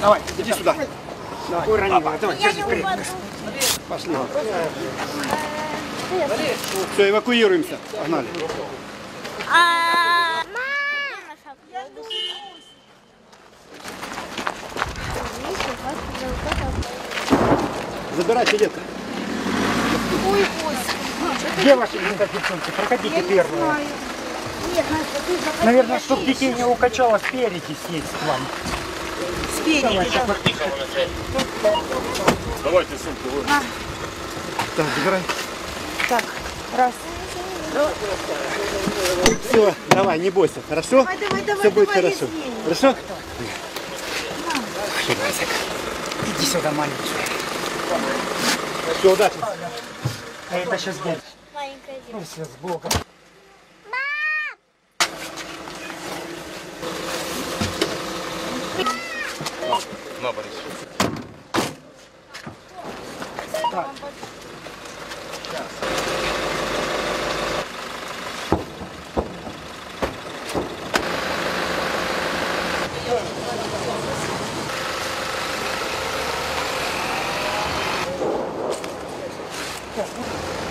Давай, иди сюда. Давай, Ой, раненый, давай, держи вперед. Пошли. Все, эвакуируемся. Погнали. Забирайте детка. Ой, Где ваши девчонки? Проходите первые. Наверное, чтобы детей не укачало, спереди сесть к вам. Давайте сумку вы. Так, забирай. Так, раз. Все, давай, не бойся, хорошо? Давай, давай, давай, Все будет давай, хорошо. Хорошо? Иди сюда, маленький. Все, удачи. А это сейчас будет. Маленькая девочка. Ну, все, с Богом. На, Борис. Так. Сейчас. Yeah.